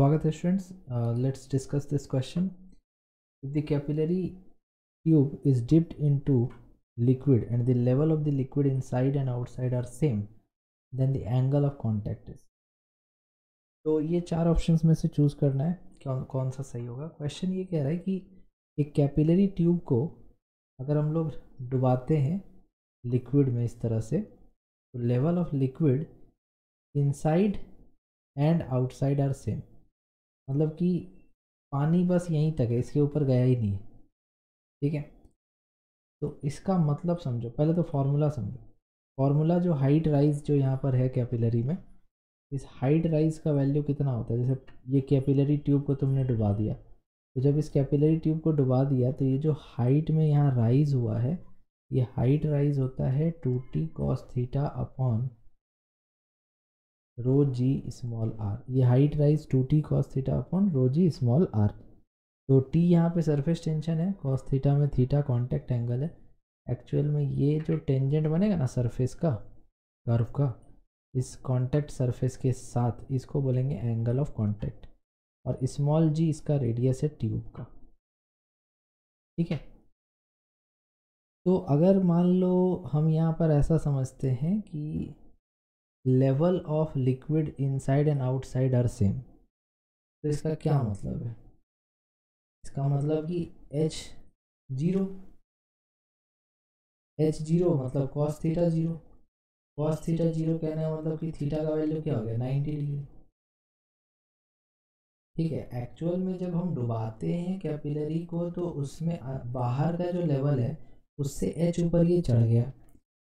स्वागत है students let's discuss this question if the capillary tube is dipped into liquid and the level of the liquid inside and outside are same, then the angle of contact is. तो ये चार options में से choose करना है, कौन कौन सा सही होगा? क्वेश्चन ये कह रहा है कि एक कैपिलरी ट्यूब को अगर हम लोग डुबाते हैं लिक्विड में इस तरह से तो level of liquid inside and outside are same मतलब कि पानी बस यहीं तक है, इसके ऊपर गया ही नहीं ठीक है? तो इसका मतलब समझो, पहले तो फार्मूला समझो। फार्मूला जो हाइट राइज जो यहाँ पर है कैपिलरी में, इस हाइट राइज का वैल्यू कितना होता है? जैसे ये कैपिलरी ट्यूब को तुमने डुबा दिया। तो जब इस कैपिलरी ट्यूब को डुबा दिया तो ये जो हाइट में यहाँ राइज हुआ है, ये हाइट राइज होता है two T cos theta upon rho g small r ये height rise two T cos theta upon rho g small r तो टी यहाँ पे सरफेस टेंशन है कॉस थीटा में थीटा कांटेक्ट एंगल है। एक्चुअल में ये जो टेंजेंट बनेगा ना सरफेस का कर्व का, इस कांटेक्ट सरफेस के साथ इसको बोलेंगे एंगल ऑफ़ कांटेक्ट और स्मॉल जी इसका रेडियस है ट्यूब का। ठीक है? तो अगर मान लो हम यहाँ पर ऐसा समझते हैं कि level of liquid inside and outside are same. तो इसका क्या मतलब है? इसका मतलब कि एच ज़ीरो एच ज़ीरो मतलब cos theta zero. Cos theta zero कहने का मतलब कि थीटा का वैल्यू क्या हो गया? Ninety degree. ठीक है एक्चुअल में जब हम डुबाते हैं कैपिलरी को तो उसमें बाहर का जो लेवल है उससे एच ऊपर ये चढ़ गया।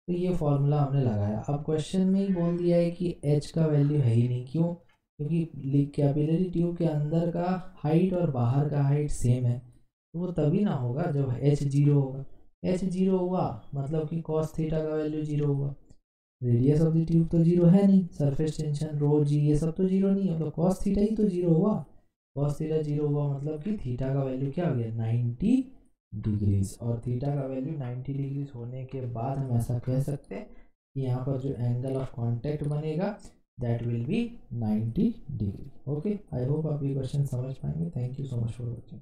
तो ये फॉर्मूला हमने लगाया। अब क्वेश्चन में ही बोल दिया है कि एच का वैल्यू है ही नहीं। क्यों? क्योंकि कैपिलरी ट्यूब के अंदर का हाइट और बाहर का हाइट सेम है। तो वो तभी ना होगा जब एच ज़ीरो होगा। एच ज़ीरो हुआ मतलब कि कॉस थीटा का वैल्यू ज़ीरो हुआ। रेडियस ऑफ़ द ट्यूब तो ज़ीरो है नहीं। सरफेस टेंशन रो जी ये सब तो ज़ीरो नहीं है। मतलब कॉस थीटा ही तो ज़ीरो हुआ। कॉस थीटा ज़ीरो हुआ मतलब कि थीटा का वैल्यू क्या हो गया? नाइन्टी डिग्रीज और थीटा का वैल्यू नाइन्टी डिग्रीज होने के बाद हम ऐसा कह सकते हैं कि यहाँ पर जो एंगल ऑफ़ कॉन्टेक्ट बनेगा that will be 90 degree okay I hope आप ये क्वेश्चन समझ पाएँगे. Thank you so much for watching